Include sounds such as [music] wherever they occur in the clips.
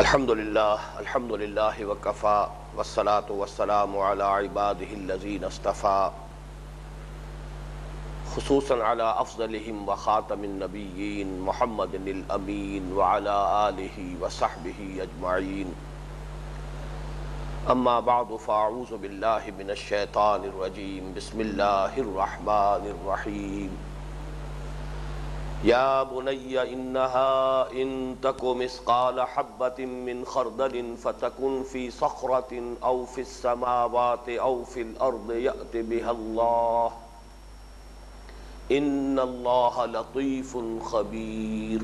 अल्हम्दुलिल्लाह अल्हम्दुलिल्लाह वकफ़ा वस्सलातु वस्सलामु अला इबादिहिल्लज़ीन इस्तफ़ा खुसूसन अला अफ़ज़लिहिम व ख़ातमिन नबिय्यीन मुहम्मदिनिल अमीन व अला आलिहि व सहबिहि अजमाइन अम्मा बअद फ़अऊज़ु बिल्लाहि मिनश शैतानिर रजीम बिस्मिल्लाहिर रहमानिर रहीम या बुनय्य इन्नहा इन तकु मिस्काल हब्बतिन मिन खरदलिन फतकुन फ़ी सखरतिन औ फिस समावाति औ फिल अर्द यअति बिहल्लाह इन्नल्लाह लतीफुन खबीर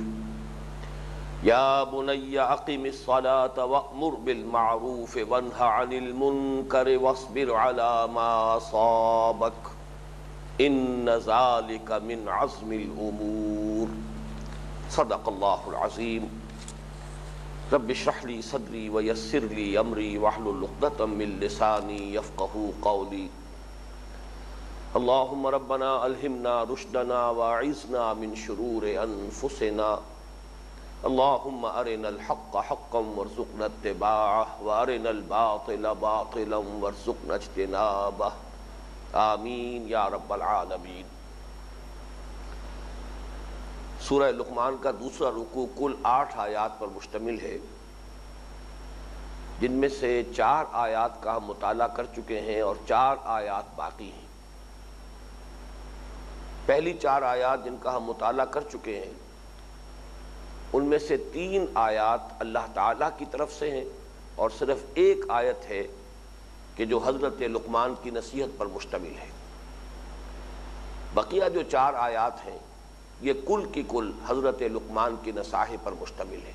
या बुनय्य अक़िमिस सलात वअमुर बिल मारूफ वन्ह इन ज़ालिक मिन अज़्मिल उमूर सदक़ल्लाहुल अज़ीम रब्बि इश्रह ली सदरी व यस्सिर ली अमरी वहलुल उक़दतम मिन लिसानी यफ़क़हू क़ौली अल्लाहुम्म रब्बना अलहिमना रुश्दना व अइज़ना मिन शुरूर अनफुसिना अल्लाहुम्म अरिनल हक़्क़ हक़्क़न वरज़ुक़ना इत्तिबाअह व अरिनल बातिल बातिलन वरज़ुक़ना इज्तिनाबह आमीन या रब्बल आलमीन। सूरह लुकमान का दूसरा रुकू कुल आठ आयात पर मुश्तमिल है। जिनमें से चार आयात का हम मुताला कर चुके हैं और चार आयात बाकी हैं। पहली चार आयात जिनका हम मुताला कर चुके हैं, उनमें से तीन आयात अल्लाह ताला की तरफ़ से हैं और सिर्फ़ एक आयत है कि जो हज़रत लुकमान की नसीहत पर मुश्तमिल है। बकिया जो चार आयात हैं, ये कुल की कुल हज़रत लुकमान की नसाहे पर मुश्तमिल है।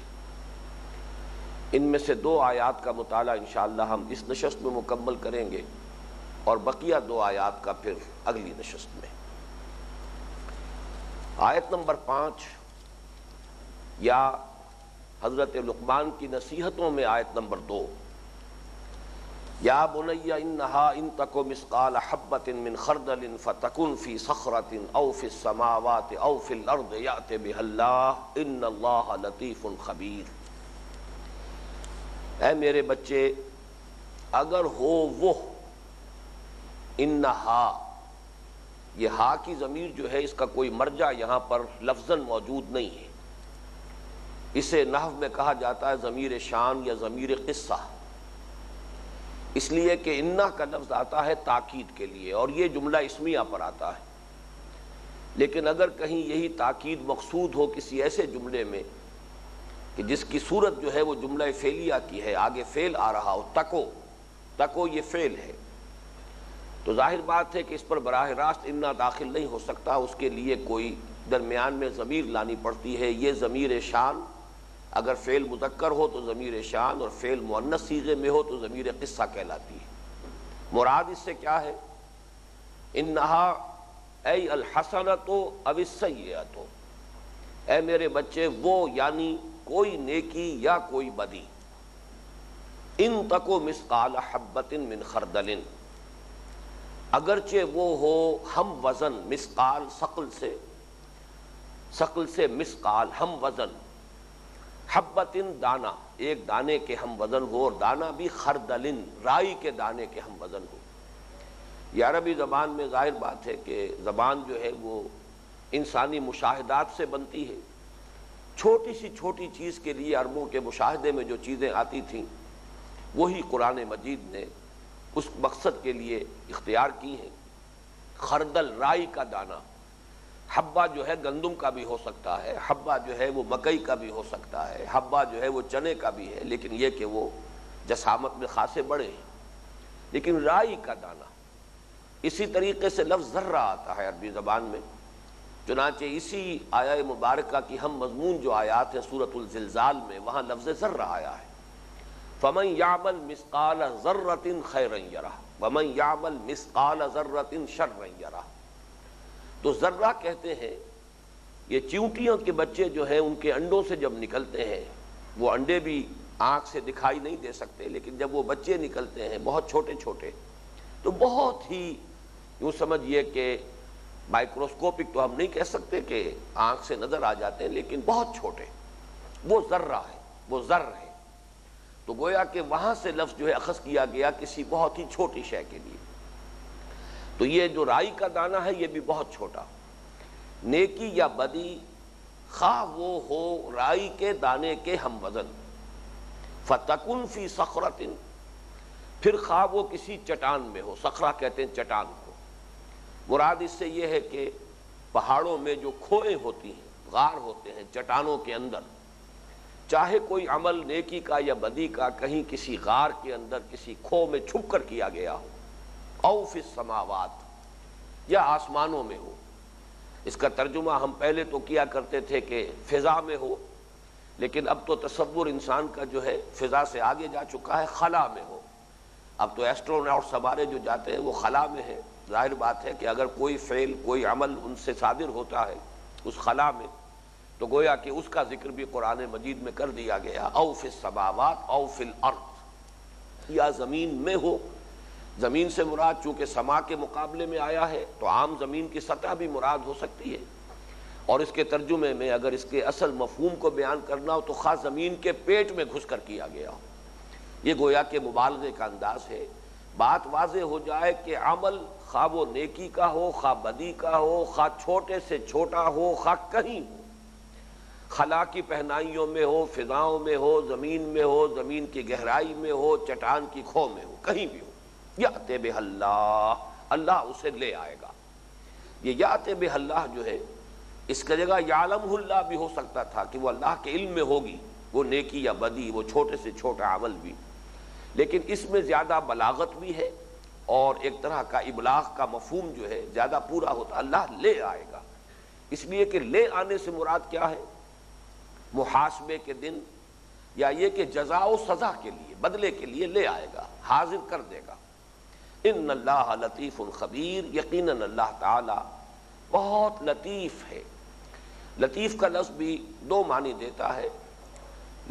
इनमें से दो आयात का मुताला इन हम इस नशस्त में मुकम्मल करेंगे और बकिया दो आयात का फिर अगली नशस्त में। आयत नंबर पाँच, या हज़रत लुकमान की नसीहतों में आयत नंबर दो। या बुनैया इन्नहा इन तको मिसकाल हब्बतिन मिन खरदलिन फतकुन फ़ी सखरतिन फिस समावात औ फिल अर्द याते बिहल्लाह, इन्नल्लाह लतीफुन खबीर। ऐ मेरे बच्चे, अगर हो वो, इन्नहा, ये हा की ज़मीर जो है, इसका कोई मर्जा यहाँ पर लफ्ज़न मौजूद नहीं है। इसे नहव में कहा जाता है ज़मीर शान या ज़मीर क़स्सा। इसलिए कि इन्ना का लफ्ज़ आता है ताकीद के लिए, और ये जुमला इसमिया पर आता है। लेकिन अगर कहीं यही ताकीद मकसूद हो किसी ऐसे जुमले में कि जिसकी सूरत जो है वो जुमला फेलिया की है, आगे फेल आ रहा हो, तको तको ये फेल है। तो ज़ाहिर बात है कि इस पर बराह रास्त इन्ना दाखिल नहीं हो सकता, उसके लिए कोई दरमियान में ज़मीर लानी पड़ती है, ये ज़मीर शान अगर फ़ेल मुजक्कर हो तो ज़मीर शान और फ़ेल मुन्नस सीगे में हो तो ज़मीर क़स्सा कहलाती है। मुराद इससे क्या है? इन नहा अलहसन तो अविसैत तो ए मेरे बच्चे, वो यानी कोई नेकी या कोई बदी। इन तको मिसकाल हब्बतिन मिन खरदलिन। अगरचे वो हो हम वज़न मिसकाल, शक्ल से शक्ल से मिसकाल, हम वज़न। हब्बतिन दाना, एक दाने के हम वज़न हो और दाना भी खरदलिन, राई के दाने के हम वज़न हो। यह अरबी ज़बान में ज़ाहिर बात है कि ज़बान जो है वो इंसानी मुशाहदात से बनती है। छोटी सी छोटी चीज़ के लिए अरबों के मुशाहदे में जो चीज़ें आती थीं, वही कुरान मजीद ने उस मकसद के लिए इख्तियार की हैं। खरदल, राई का दाना। हब्बा जो है गंदुम का भी हो सकता है, हब्बा जो है वो मकई का भी हो सकता है, हब्बा जो है वो चने का भी है, लेकिन ये कि वो जसामत में खासे बड़े हैं। लेकिन राई का दाना, इसी तरीके से लफ्ज़ जर्रा आता है अरबी ज़बान में। चुनाचे इसी आया मुबारक की हम मजमून जो आयात हैं सूरतुलज़िलज़ाल में, वहाँ लफ्ज़ ज़र्रा आया है। फ़मन यामल मिसकाल ज़र्रतिन खैर यरा वमन यामल मिसकाल ज़र्रतिन शर्र यरा। तो जर्रा कहते हैं, ये चींटियों के बच्चे जो हैं, उनके अंडों से जब निकलते हैं, वो अंडे भी आँख से दिखाई नहीं दे सकते, लेकिन जब वो बच्चे निकलते हैं, बहुत छोटे छोटे तो बहुत ही यूँ समझिए कि माइक्रोस्कोपिक तो हम नहीं कह सकते कि आँख से नज़र आ जाते हैं, लेकिन बहुत छोटे। वो जर्रा है, वो जर्र है। तो गोया कि वहाँ से लफ्ज जो है अखज किया गया किसी बहुत ही छोटी शय के लिए। तो ये जो राई का दाना है, ये भी बहुत छोटा। नेकी या बदी, खा वो हो राई के दाने के हम वज़न। फतकुन फ़ी सखरतिन, फिर खा वो किसी चटान में हो। सखरा कहते हैं चटान को। मुराद इससे यह है कि पहाड़ों में जो खोए होती हैं, गार होते हैं चटानों के अंदर, चाहे कोई अमल नेकी का या बदी का, कहीं किसी गार के अंदर, किसी खो में छुप कर किया गया हो। औफिस समावात या आसमानों में हो। इसका तर्जुमा हम पहले तो किया करते थे कि फिजा में हो, लेकिन अब तो तस्वुर इंसान का जो है, फिजा से आगे जा चुका है, खला में हो। अब तो एस्ट्रोनॉट्स हमारे जो जाते हैं, वो खला में है। ज़ाहिर बात है कि अगर कोई फेल, कोई अमल उनसे सादिर होता है, उस खला में तो गोया कि उसका ज़िक्र भी कुरान मजीद में कर दिया गया औफिल सबावत औफिल अर्थ या ज़मीन में हो ज़मीन से मुराद चूँकि समा के मुकाबले में आया है तो आम ज़मीन की सतह भी मुराद हो सकती है। और इसके तर्जुमे में अगर इसके असल मफहूम को बयान करना हो तो ख़ास ज़मीन के पेट में घुस कर किया गया। हो ये गोया के मुबालगे का अंदाज है। बात वाज हो जाए कि अमल खा वो नेकी का हो खा बदी का हो खा छोटे से छोटा हो खा कहीं हो। खला की पहनाइयों में हो फिजाओं में हो, ज़मीन में हो, ज़मीन की गहराई में हो चटान की खो में हो, कहीं भी हो। याते बेहल्ला अल्लाह उसे ले आएगा। ये याते बेहल्ला जो है, इसका जगह यालमहुल्ला भी हो सकता था कि वो अल्लाह के इल्म में होगी, वो नेकी या बदी, वो छोटे से छोटा अमल भी। लेकिन इसमें ज़्यादा बलागत भी है और एक तरह का इबलाग का मफहूम जो है, ज़्यादा पूरा होता अल्लाह ले आएगा। इसलिए कि ले आने से मुराद क्या है? मुहासबे के दिन या ये कि जजाओ सजा के लिए, बदले के लिए ले आएगा, हाजिर कर देगा। इन अल्लाह लतीफ़ खबीर यकीन अल्लाह ताला बहुत लतीफ़ है। लतीफ़ का लफ्ज़ भी दो मानी देता है।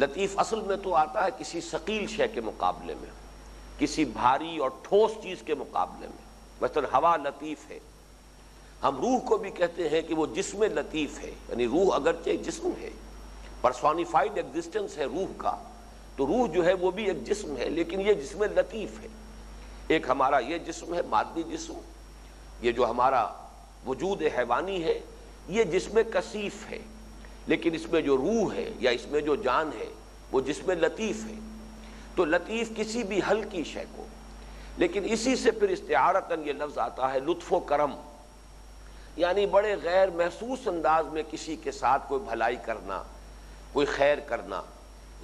लतीफ़ असल में तो आता है किसी शकील शय के मुकाबले में, किसी भारी और ठोस चीज़ के मुकाबले में। मसल हवा लतीफ़ है। हम रूह को भी कहते हैं कि वो जिसम लतीफ़ है, यानी रूह अगरचे जिस्म है। परसोनिफाइड एग्जिस्टेंस है रूह का। तो रूह जो है वो भी एक जिस्म है, लेकिन ये जिसम लतीफ़ है। एक हमारा ये जिस्म है, मादी जिस्म। ये जो हमारा वजूद हैवानी है, ये जिसम कसीफ है, लेकिन इसमें जो रूह है या इसमें जो जान है, वो जिसमें लतीफ़ है। तो लतीफ़ किसी भी हल्की शय को। लेकिन इसी से फिर इस्तारतन ये लफ्ज़ आता है, लुत्फ़ करम। यानी बड़े गैर महसूस अंदाज में किसी के साथ कोई भलाई करना, कोई खैर करना।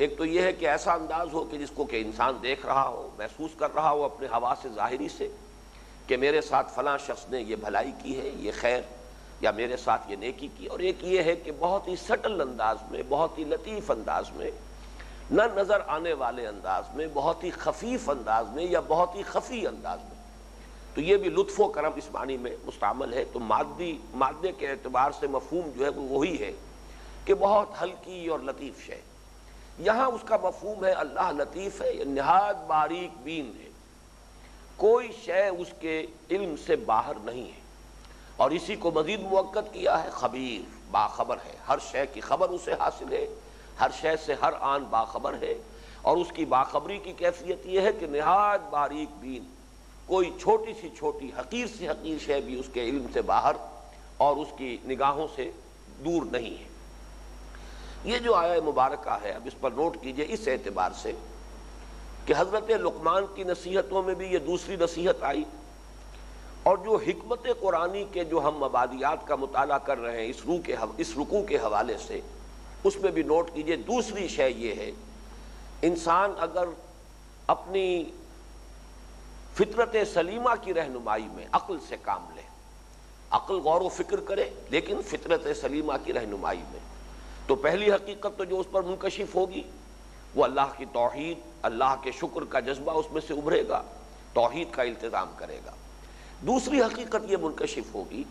एक तो यह है कि ऐसा अंदाज हो कि जिसको कि इंसान देख रहा हो, महसूस कर रहा हो अपने हवा से, ज़ाहिरी से, कि मेरे साथ फलां शख्स ने यह भलाई की है, ये खैर, या मेरे साथ ये नेकी की। और एक ये है कि बहुत ही सटल अंदाज में, बहुत ही लतीफ़ अंदाज में, न नज़र आने वाले अंदाज में, बहुत ही खफीफ अंदाज में, या बहुत ही खफी अंदाज में। तो ये भी लुत्फ़ करम इस मानी में मुस्तमल है। तो मादी, मादे के अतबार से मफहूम जो है वो वही है कि बहुत हल्की और लतीफ़ शे यहाँ उसका मफहूम है, अल्लाह लतीफ़ है नहायत बारीक बीन है। कोई शय उसके इल्म से बाहर नहीं है। और इसी को मजीद मुक्द किया है, खबीर, बाखबर है। हर शय की खबर उसे हासिल है, हर शय से हर आन बाखबर है। और उसकी बाखबरी की कैफियत यह है कि नहायत बारीक बीन, कोई छोटी सी छोटी, हकीर से हकीर शय भी उसके इल्म से बाहर और उसकी निगाहों से दूर नहीं है। ये जो आया मुबारक है, अब इस पर नोट कीजिए इस एतबार से कि हज़रत लुकमान की नसीहतों में भी ये दूसरी नसीहत आई। और जो हमत कुरानी के जो हम मबादियात का मुताला कर रहे हैं, इस रू के इस रुकू के हवाले से, उसमें भी नोट कीजिए। दूसरी शय ये है, इंसान अगर अपनी फितरत सलीमा की रहनुमाई में अक्ल से काम ले, अक्ल गौर व फ़िक्र करे, लेकिन फितरत सलीमा की रहनुमाई में तो पहली हकीकत तो जो उस पर मुनकशिफ होगी, वो अल्लाह की तोहहीद अल्लाह के शुक्र का जज्बा उसमें से उभरेगा तोहहीद का इल्तज़ाम करेगा। दूसरी हकीकत ये मुनकशिफ होगी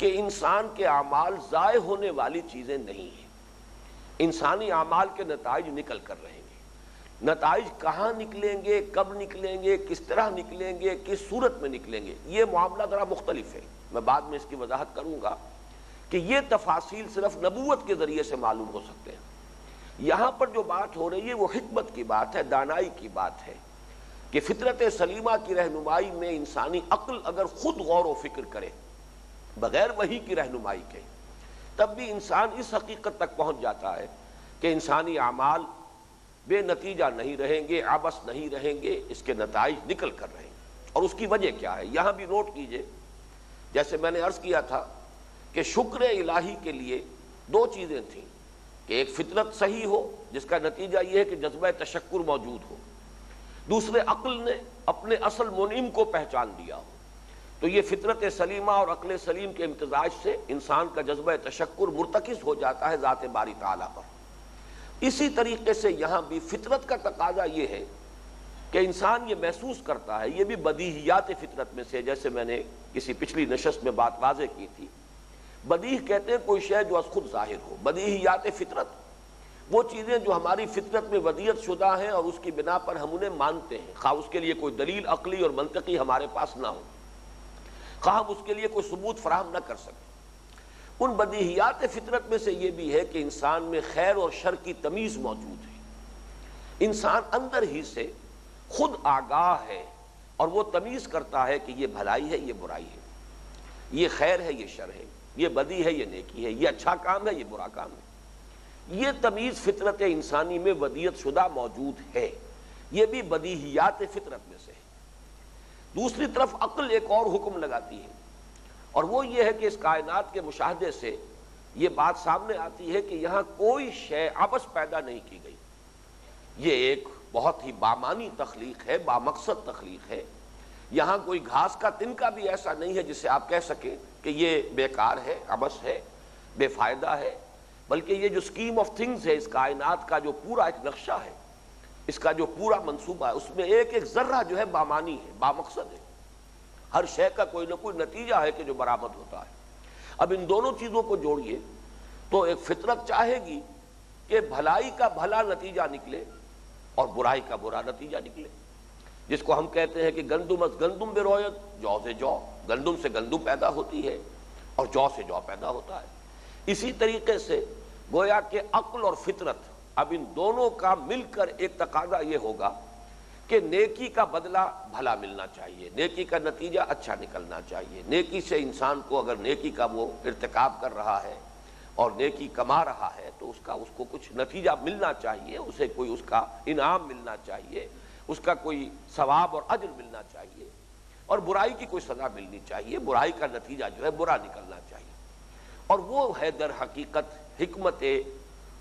कि इंसान के अमाल ज़ाय होने वाली चीज़ें नहीं हैं। इंसानी अमाल के नतज निकल कर रहेंगे। नतज कहाँ निकलेंगे, कब निकलेंगे, किस तरह निकलेंगे, किस सूरत में निकलेंगे, ये मामला ज़रा मुख्तलिफ़ है। मैं बाद में इसकी वजाहत करूँगा। कि ये तफासिल सिर्फ़ नबूत के ज़रिए से मालूम हो सकते हैं। यहाँ पर जो बात हो रही है, वो हिकमत की बात है, दानाई की बात है कि फितरत सलीमा की रहनुमाई में इंसानी अक्ल अगर खुद गौर व फ़िक्र करे, बगैर वही की रहनुमाई के, तब भी इंसान इस हकीकत तक पहुँच जाता है कि इंसानी अमाल बेनतीजा नहीं रहेंगे, आबस नहीं रहेंगे, इसके नतज निकल कर रहेंगे। और उसकी वजह क्या है? यहाँ भी नोट कीजिए। जैसे मैंने अर्ज़ किया था कि शुक्र इलाही के लिए दो चीज़ें थी, कि एक फितरत सही हो, जिसका नतीजा यह है कि जज्बा तशक्र मौजूद हो। दूसरे अक्ल ने अपने असल मुनिम को पहचान दिया हो। तो ये फितरत सलीमा और अक्ल सलीम के इम्तजाज से इंसान का जज्बा तशक्र मुरतकस हो जाता है ज़ात बारी ताला पर। इसी तरीके से यहाँ भी फितरत का तकाजा ये है कि इंसान ये महसूस करता है, ये भी बदीहियात फितरत में से जैसे मैंने किसी पिछली नशस्त में बात वाजे की थी। बदीह कहते हैं कोई शय जो खुद ज़ाहिर हो। बदीहियात फितरत। वो चीज़ें जो हमारी फितरत में वदियत शुदा हैं और उसकी बिना पर हम उन्हें मानते हैं। खा उसके लिए कोई दलील अकली और मनतकी हमारे पास ना हो। खा हम उसके लिए कोई सबूत फराहम ना कर सकें। उन बदीहियात फितरत में से ये भी है कि इंसान में खैर और शर की तमीज़ मौजूद है। इंसान अंदर ही से खुद आगाह है और वो तमीज़ करता है कि ये भलाई है, ये बुराई है। ये खैर है, ये शर है। ये बदी है, ये नेकी है, ये अच्छा काम है, ये बुरा काम है। ये तमीज़ फितरत इंसानी में वदियत शुदा मौजूद है। ये भी बदीहियात फितरत में से है। दूसरी तरफ़ अक्ल एक और हुक्म लगाती है। और वो ये है कि इस कायनात के मुशाहदे से ये बात सामने आती है कि यहाँ कोई शय आपस पैदा नहीं की गई। ये एक बहुत ही बामानी तखलीक है, बामकसद तखलीक है। यहाँ कोई घास का तिनका भी ऐसा नहीं है जिसे आप कह सकें कि ये बेकार है अबस है, बेफायदा है, बल्कि ये जो स्कीम ऑफ़ थिंग्स है, इस कायनात का जो पूरा एक नक्शा है, इसका जो पूरा मंसूबा है, उसमें एक एक जर्रा जो है बामानी है, बामकसद है। हर शय का कोई ना कोई नतीजा है कि जो बरामद होता है। अब इन दोनों चीज़ों को जोड़िए तो एक फितरत चाहेगी कि भलाई का भला नतीजा निकले और बुराई का बुरा नतीजा निकले। जिसको हम कहते हैं कि गंदुम अस गंदुम बेरोयत, जौ से जौ, गंदुम से गंदुम पैदा होती है और जौ से जौ पैदा होता है। इसी तरीके से गोया के अक्ल और फितरत, अब इन दोनों का मिलकर एक तकाजा यह होगा कि नेकी का बदला भला मिलना चाहिए, नेकी का नतीजा अच्छा निकलना चाहिए। नेकी से इंसान को अगर नेकी का वो इरतकब कर रहा है और नेकी कमा रहा है तो उसका उसको कुछ नतीजा मिलना चाहिए, उसे कोई उसका इनाम मिलना चाहिए। उसका कोई सवाब और अजर मिलना चाहिए। और बुराई की कोई सजा मिलनी चाहिए। बुराई का नतीजा जो है, बुरा निकलना चाहिए। और वो है दर हकीकत हमत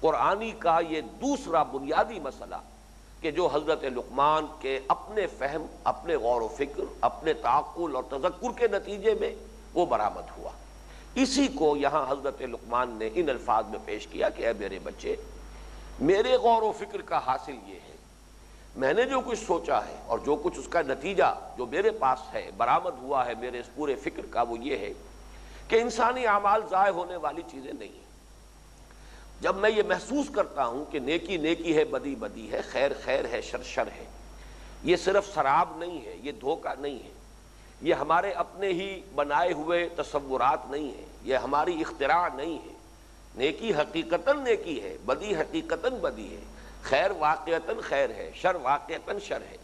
कुरानी का ये दूसरा बुनियादी मसला कि जो हज़रत लुकमान के अपने फहम, अपने गौर फ़िक्र, अपने ताकुल और तजक्र के नतीजे में वो बरामद हुआ। इसी को यहाँ हज़रत लुकमान ने इन अल्फाज में पेश किया कि अ मेरे बच्चे, मेरे गौर व फ़िक्र का हासिल ये है मैंने जो कुछ सोचा है और जो कुछ उसका नतीजा जो मेरे पास है, बरामद हुआ है मेरे इस पूरे फ़िक्र का, वो ये है कि इंसानी अमाल ज़ाय होने वाली चीज़ें नहीं है। जब मैं ये महसूस करता हूँ कि नेकी नेकी है, बदी बदी है, खैर खैर है, शर शर है, ये सिर्फ़ शराब नहीं है, ये धोखा नहीं है, ये हमारे अपने ही बनाए हुए तस्वुरात नहीं है, ये हमारी इख्तरा नहीं है। नेकी हकीकतन नेकी है, बदी हकीकतन बदी है। खैर वाक़ता खैर है, शर वाक़ता शर है।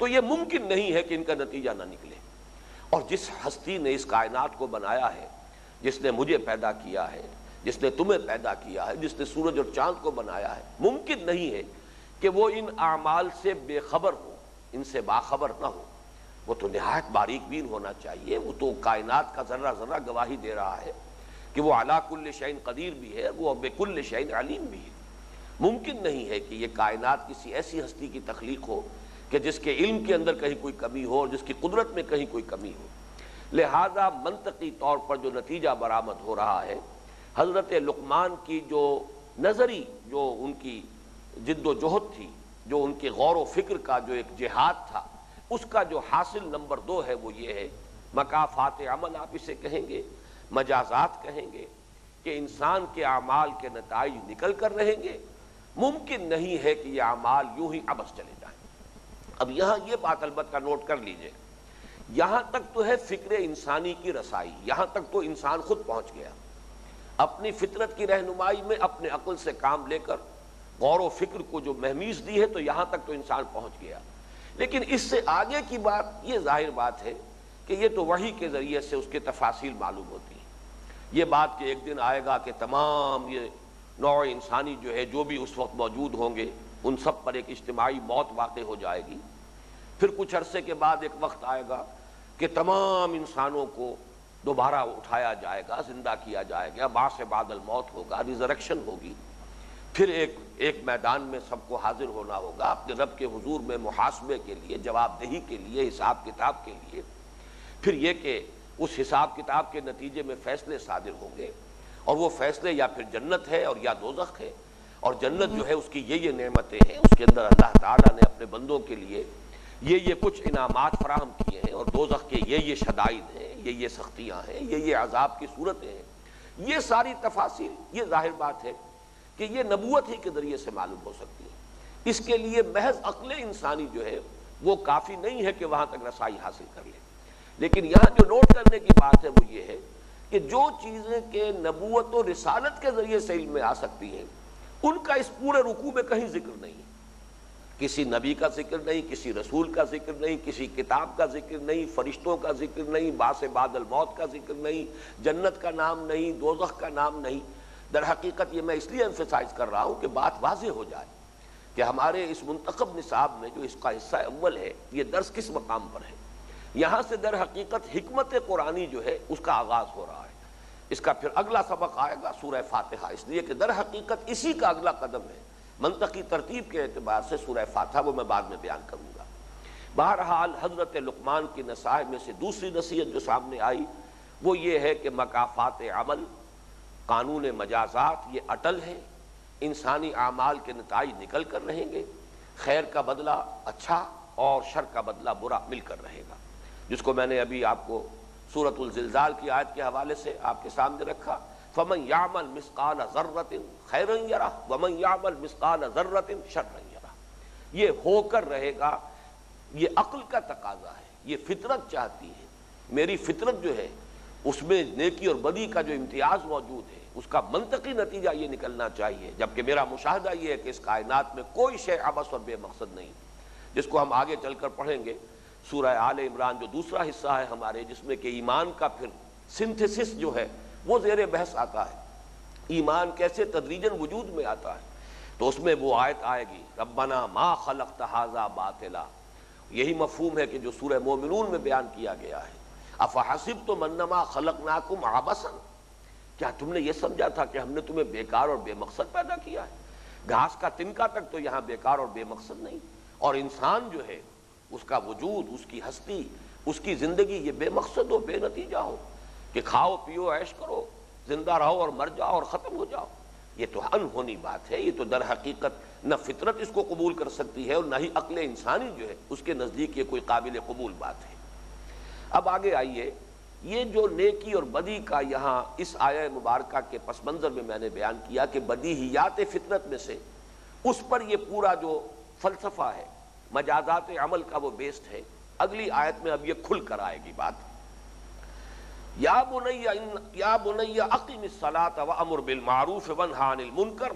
तो ये मुमकिन नहीं है कि इनका नतीजा ना निकले। और जिस हस्ती ने इस कायनात को बनाया है, जिसने मुझे पैदा किया है, जिसने तुम्हें पैदा किया है, जिसने सूरज और चाँद को बनाया है, मुमकिन नहीं है कि वो इन अमाल से बेखबर हो, इनसे बाखबर ना हो। वो तो नहायत बारीक बीन होना चाहिए, वो तो कायनात का जर्रा जर्रा गवाही दे रहा है कि वो अलाकुल्ल शैन कदीर भी है, वो बेकुल्ल शैन अलीम भी है। मुमकिन नहीं है कि ये कायनात किसी ऐसी हस्ती की तख्लीक हो कि जिसके इल्म के अंदर कहीं कोई कमी हो और जिसकी कुदरत में कहीं कोई कमी हो। लिहाजा मनतकी तौर पर जो नतीजा बरामद हो रहा है, हज़रत लुकमान की जो नज़री, जो उनकी जिद्दोजहद थी, जो उनके गौर व फ़िक्र का जो एक जिहाद था, उसका जो हासिल नंबर दो है वो ये है मकाफात अमल आप इसे कहेंगे, मजाजात कहेंगे कि इंसान के अमाल के नतज निकल कर रहेंगे मुमकिन नहीं है कि यह अमाल यूँ ही अबस चले जाए। अब यहाँ यह बात अलबत का नोट कर लीजिए। यहाँ तक तो है फ़िक्र इंसानी की रसाई। यहाँ तक तो इंसान खुद पहुँच गया। अपनी फितरत की रहनुमाई में अपने अकल से काम लेकर गौर व फ़िक्र को जो महमीज दी है तो यहाँ तक तो इंसान पहुँच गया। लेकिन इससे आगे की बात यह ज़ाहिर बात है कि यह तो वही के ज़रिए से उसके तफासिल मालूम होती है। ये बात कि एक दिन आएगा कि तमाम ये नौ इंसानी जो है, जो भी उस वक्त मौजूद होंगे, उन सब पर एक इज्तमाही मौत वाक़ हो जाएगी। फिर कुछ अरसे के बाद एक वक्त आएगा कि तमाम इंसानों को दोबारा उठाया जाएगा, ज़िंदा किया जाएगा माँ से बादल मौत होगा, रिजरक्शन होगी। फिर एक एक मैदान में सबको हाजिर होना होगा, अपने रब के हजूर में मुहासबे के लिए, जवाबदेही के लिए, हिसाब किताब के लिए। फिर ये कि उस हिसाब किताब के नतीजे में फैसले सादिर होंगे। और वो फैसले या फिर जन्नत है और या दोजख है। और जन्नत जो है उसकी ये ये नेमतें हैं उसके अंदर अल्लाह ताला ने अपने बंदों के लिए ये ये कुछ इनामात फराहम किए हैं और दोजख के ये ये शदाइद हैं ये ये सख्तियाँ हैं ये ये अजाब की सूरतें हैं। ये सारी तफासिल ये ज़ाहिर बात है कि ये नबूत ही के ज़रिए से मालूम हो सकती है। इसके लिए महज अकल इंसानी जो है वो काफ़ी नहीं है कि वहाँ तक रसाई हासिल कर ले। लेकिन यहाँ जो नोट करने की बात है वो ये है कि जो चीज़ें के नबूत और रिसालत के ज़रिए से इल्म में आ सकती हैं, उनका इस पूरे रुकू में कहीं ज़िक्र नहीं किसी नबी का ज़िक्र नहीं, किसी रसूल का ज़िक्र नहीं, किसी किताब का ज़िक्र नहीं, फरिश्तों का ज़िक्र नहीं, बास बादल मौत का ज़िक्र नहीं, जन्नत का नाम नहीं, दोजख का नाम नहीं। दर हकीकत ये मैं इसलिए एम्फेसाइज कर रहा हूँ कि बात वाज हो जाए कि हमारे इस मुंतखब निसाब में जो इसका हिस्सा अव्वल है, ये दर्स किस मकाम पर है? यहाँ से दर हकीकत हमत कुरानी जो है, उसका आगाज़ हो रहा है। इसका फिर अगला सबक आएगा सूरह फातिहा। इसलिए कि दर हकीकत इसी का अगला कदम है। मनतकी तरतीब के अतबार से सूरह फातहा, वो मैं बाद में बयान करूँगा। बहरहाल, हज़रत लुकमान की नसाय में से दूसरी नसीहत जो सामने आई, वो ये है कि मकाफात अमल, कानून मजाजात, ये अटल है। इंसानी अमाल के नतज निकल कर रहेंगे। खैर का बदला अच्छा और शर का बदला बुरा मिलकर रहेगा। जिसको मैंने अभी आपको सूरतुलजिलजाल की आयत के हवाले से आपके सामने रखा, फमन यामल मिसकाल जर्रतिन खैर यरा यामल मिसकाल जर्रतिन शर यरा। ये होकर रहेगा, ये अक्ल का तकाजा है, ये फितरत चाहती है। मेरी फितरत जो है, उसमें नेकी और बदी का जो इम्तियाज़ मौजूद है, उसका मनतकी नतीजा ये निकलना चाहिए, जबकि मेरा मुशाहदा ये है कि इस कायनात में कोई शे अबस और बेमकसद नहीं। जिसको हम आगे चलकर पढ़ेंगे सूरह आल इमरान जो दूसरा हिस्सा है हमारे, जिसमें कि ईमान का फिर सिंथेसिस जो है, वो जेर बहस आता है। ईमान कैसे तदरीजन वजूद में आता है? तो उसमें वो आयत आएगी, रब्बना मा खलक तहाजा बातिला। यही मफहूम है कि जो सूरह मोमिनून में बयान किया गया है। अफहसिब तो मन्नमा खलक नाकुम आबसन। क्या तुमने ये समझा था कि हमने तुम्हें बेकार और बेमकसद पैदा किया है? घास का तिनका तक तो यहाँ बेकार और बेमकसद नहीं। और इंसान जो है उसका वजूद, उसकी हस्ती, उसकी ज़िंदगी, ये बेमकसद हो, बेनतीजा हो कि खाओ, पियो, ऐश करो, ज़िंदा रहो और मर जाओ और ख़त्म हो जाओ। ये तो अनहोनी बात है, ये तो दर हकीकत, न फितरत इसको कबूल कर सकती है और ना ही अकल इंसानी जो है, उसके नज़दीक ये कोई काबिल कबूल बात है। अब आगे आइए, ये जो नेकी और बदी का यहाँ इस आया मुबारक के पस मंज़र में मैंने बयान किया कि बदी ही यात फितरत में से, उस पर यह पूरा जो फलसफा है मजाजात अमल का वो बेस्ट है। अगली आयत में अब ये खुल कर आएगी बात। या बुनैया या बुनैया सलात व अमर बिल मारूफ वन हानिल मुनकर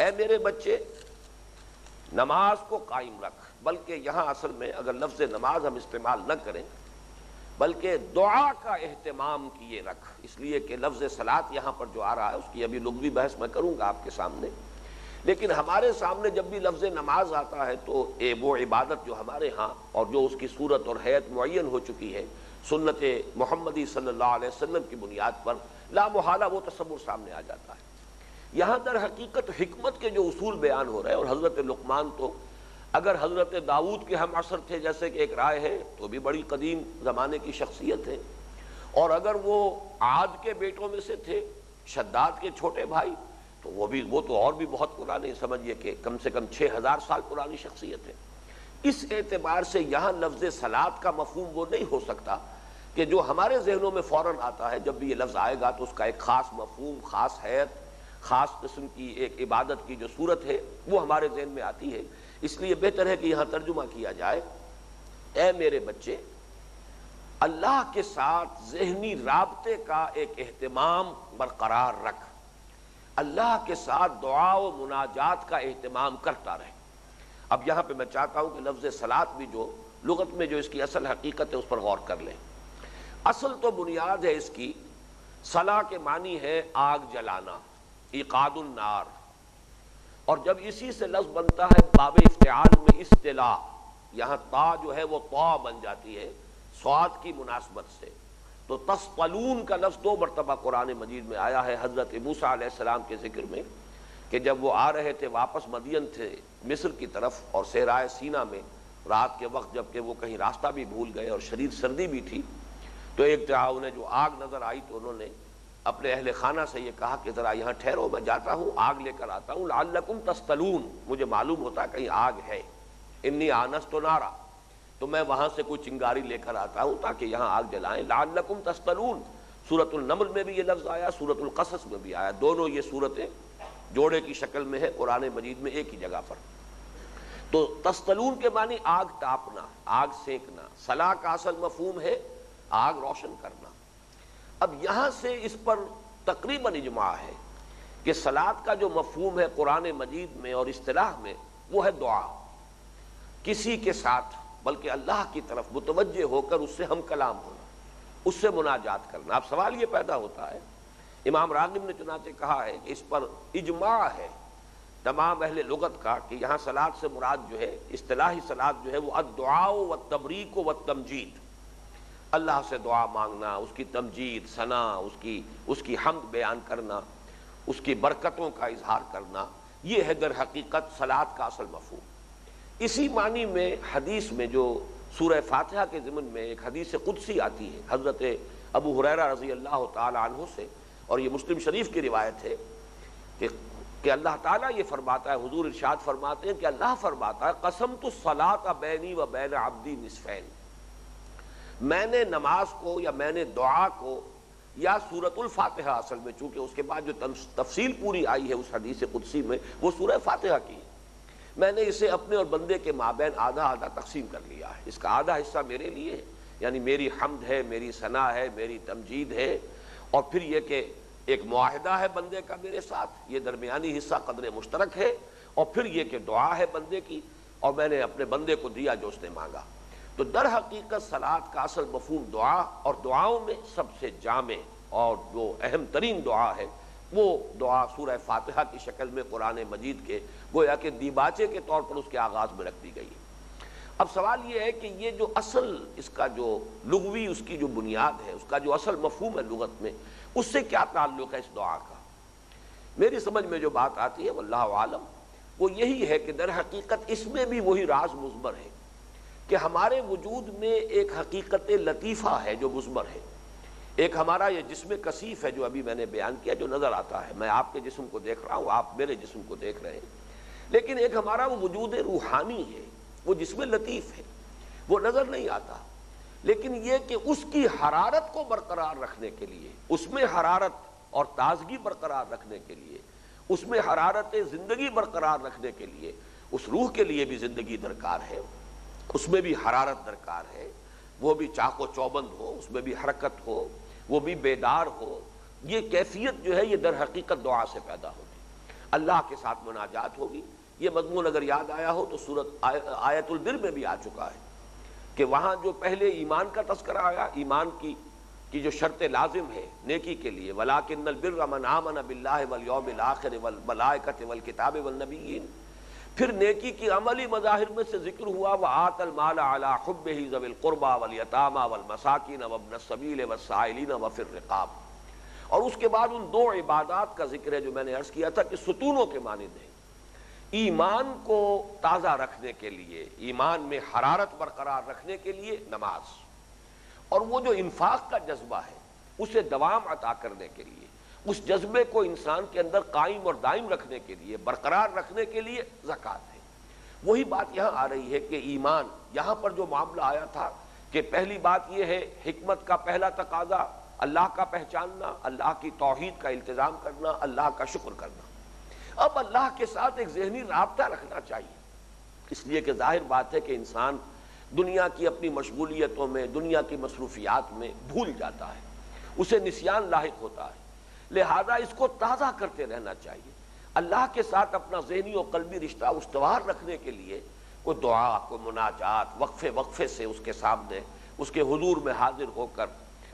ए मेरे बच्चे, नमाज़ को कायम रख, बल्कि यहाँ असल में अगर लफ्ज नमाज़ हम इस्तेमाल न करें, बल्कि दुआ का अहतमाम किए रख। इसलिए कि लफ्ज सलात यहाँ पर जो आ रहा है, उसकी अभी लुगवी बहस मैं करूँगा आपके सामने। लेकिन हमारे सामने जब भी लफ्ज नमाज़ आता है तो ए, वो इबादत जो हमारे यहाँ और जो उसकी सूरत और हैत मुन हो चुकी है, सुन्नत मोहम्मदी अलैहि वसल्लम की बुनियाद पर लामहाला वो तस्वुर सामने आ जाता है। यहाँ दर हकीकत हमत के जो उसूल बयान हो रहे हैं, और हज़रत लकमान तो अगर हज़रत दाऊद के हम असर थे, जैसे कि एक राय है तो भी बड़ी कदीम ज़माने की शख्सियत है। और अगर वो आद के बेटों में से थे, शद्दाद के छोटे भाई तो वो भी, वो तो और भी बहुत पुराने, समझिए कि कम से कम छः हज़ार साल पुरानी शख्सियत है। इस एतबार से यहाँ लफ्ज़ सलाद का मफहम वो नहीं हो सकता कि जो हमारे जहनों में फ़ौर आता है, जब भी ये लफ्ज़ आएगा तो उसका एक ख़ास मफहम, ख़ास हैत, ख़ास किस्म की एक इबादत की जो सूरत है, वो हमारे जहन में आती है। इसलिए बेहतर है कि यहाँ तर्जुमा किया जाए। ए मेरे बच्चे, अल्लाह के साथ जहनी रबते का एक अहतमाम बरकरार रख। अल्लाह के साथ दुआ व मुनाजात का अहतमाम करता रहे। अब यहाँ पर मैं चाहता हूँ कि लफ्ज सलात भी जो, लुगत में जो इसकी असल हकीकत है उस पर गौर कर लें। असल तो बुनियाद है इसकी, सलाह के मानी है आग जलाना इकादुलनार और जब इसी से लफ्ज बनता है बाब इफ्ताल में इस्तला, यहाँ ता जो है वो तो बन जाती है, स्वाद की मुनासबत से। तो तस्तलून का लफ्ज दो मरतबा कुरान मजीद में आया है, हज़रत मूसा के ज़िक्र में, कि जब वो आ रहे थे वापस मदियन थे, मिस्र की तरफ़ और सहराय सीना में, रात के वक्त जबकि वो कहीं रास्ता भी भूल गए और शरीर सर्दी भी थी तो एक जहाँ उन्हें जो आग नज़र आई तो उन्होंने अपने अहल खाना से ये कहा कि ज़रा यहाँ ठहरो, मैं जाता हूँ, आग लेकर आता हूँ लाकुम तस्तलून, मुझे मालूम होता कहीं आग है। इन्नी आनस तो नारा। तो मैं वहाँ से कोई चिंगारी लेकर आता हूँ ताकि यहाँ आग जलाएँ। लालकुम तस्तलून सूरतुल नमल में भी ये लफ्ज आया, सूरतुल कसस में भी आया। दोनों ये सूरतें जोड़े की शक्ल में है, कुरान मजीद में एक ही जगह पर। तो तस्तलून के मानी आग तापना, आग सेकना, सलाह का असल मफहूम है आग रोशन करना। अब यहाँ से इस पर तकरीबन इजमा है कि सलाद का जो मफहूम है कुरान मजीद में और इस्तलाह में, वो है दुआ। किसी के साथ बल्कि अल्लाह की तरफ़ मुतवजह होकर उससे हम कलाम होना, उससे मुनाजात करना। अब सवाल ये पैदा होता है, इमाम रागिब ने चुनाचे कहा है कि इस पर इजमा है, तमाम अहल लगत का, कि यहाँ सलाद से मुराद जो है असलाही सलाद जो है, वो अदुआओ व तबरीक व तमजीद। अल्लाह से दुआ मांगना, उसकी तमजीद, सना, उसकी उसकी हमद बयान करना, उसकी बरकतों का इजहार करना यह है दर हकीकत सलाद का असल मफहूम। इसी मानी में हदीस में जो सूर्य फातिहा के ज़िमन में एक हदीस कुदसी आती है, हज़रत अबू हुरैरा रज़ी अल्लाह तु से, और ये मुस्लिम शरीफ की रिवायत है कि कि अल्लाह ताला ये फरमाता है, हुजूर इरशाद फरमाते हैं कि अल्लाह फरमाता है, कसम तो सलात बैनी व बैन अब्दी निसफैन। मैंने नमाज़ को या मैंने दुआ को या सूरतुल फातिहा असल में, चूँकि उसके बाद जो तफसील पूरी आई है उस हदीस कुदसी में, वो सूरह फातिहा की है। मैंने इसे अपने और बंदे के माबेन आधा आधा तकसीम कर लिया है। इसका आधा हिस्सा मेरे लिए है। यानी मेरी हमद है, मेरी सना है, मेरी तमजीद है। और फिर यह कि एक माहिदा है बंदे का मेरे साथ। ये दरमियानी हिस्सा कदर मुश्तरक है। और फिर यह कि दुआ है बंदे की। और मैंने अपने बंदे को दिया जो उसने मांगा। तो दर हकीकत सलाद का असल मफहूम दुआ। और दुआओं में सबसे जामे और जो अहम तरीन दुआ है वो दुआ सूर फातिहा की शक्ल में कुरान मजीद के, गोया के दीबाचे के तौर पर उसके आगाज़ में रख दी गई है। अब सवाल यह है कि ये जो असल इसका जो लुगवी, उसकी जो बुनियाद है, उसका जो असल मफहूम है लुगत में, उससे क्या ताल्लुक है इस दुआ का? मेरी समझ में जो बात आती है, वल्लाह आलम, वो यही है कि दर हकीकत इसमें भी वही राज मुजमर है कि हमारे वजूद में एक हकीकत लतीफ़ा है जो मुजबर है। एक हमारा ये जिसम कसीफ है जो अभी मैंने बयान किया, जो नज़र आता है। मैं आपके जिसम को देख रहा हूँ, आप मेरे जिसम को देख रहे हैं। लेकिन एक हमारा वो वजूद रूहानी है, वो जिसम लतीफ़ है। वो नज़र नहीं आता। लेकिन ये कि उसकी हरारत को बरकरार रखने के लिए, उसमें हरारत और ताजगी बरकरार रखने के लिए, उसमें हरारत ज़िंदगी बरकरार रखने के लिए, उस रूह के लिए भी ज़िंदगी दरकार है। उसमें भी हरारत दरकार है। वो भी चाको चौबंद हो, उसमें भी हरकत हो। वो भी बेदार हो। ये कैफियत जो है, ये दर हकीकत दुआ से पैदा होगी। अल्लाह के साथ मुनाजात होगी। ये मजमून अगर याद आया हो तो सूरत आयतुल बिर में भी आ चुका है कि वहाँ जो पहले ईमान का तस्करा आया, ईमान की की जो शर्त लाजिम है नेकी के लिए, वलाकिन बिर मन आमन बिल्ला वल यौम आखिर वल वल किताब वल फिर नेकी की अमली मज़ाहिर में से ज़िक्र हुआ, वह आतल माला अला खुब ही जबिल क़ुरबा वल यतामा वल मसाकिन वबन सबील वसाइलिन व फिर रिकाब। और उसके बाद उन दो इबादत का ज़िक्र है जो मैंने अर्ज़ किया था कि सुतूनों के माने है ईमान को ताज़ा रखने के लिए, ईमान में हरारत बरकरार रखने के लिए नमाज़। और वो जो इन्फाक का जज्बा है, उसे दवाम अता करने के लिए उस जज्बे को इंसान के अंदर कायम और दायम रखने के लिए, बरकरार रखने के लिए जक़ात है। वही बात यहाँ आ रही है कि ईमान, यहाँ पर जो मामला आया था कि पहली बात यह है, हिकमत का पहला तकाजा, अल्लाह का पहचानना, अल्लाह की तोहहीद का इंतज़ाम करना, अल्लाह का शुक्र करना। अब अल्लाह के साथ एक जहनी रबता रखना चाहिए। इसलिए कि ज़ाहिर बात है कि इंसान दुनिया की अपनी मशगूलियतों में, दुनिया की मसरूफियात में भूल जाता है। उसे निसियान लाक होता है। लिहाजा इसको ताज़ा करते रहना चाहिए। अल्लाह के साथ अपना जहनी और कलबी रिश्ता उस्तवार रखने के लिए कोई दुआ, कोई मुनाजात, वक्फे वक्फे से उसके सामने, उसके हजूर में हाजिर होकर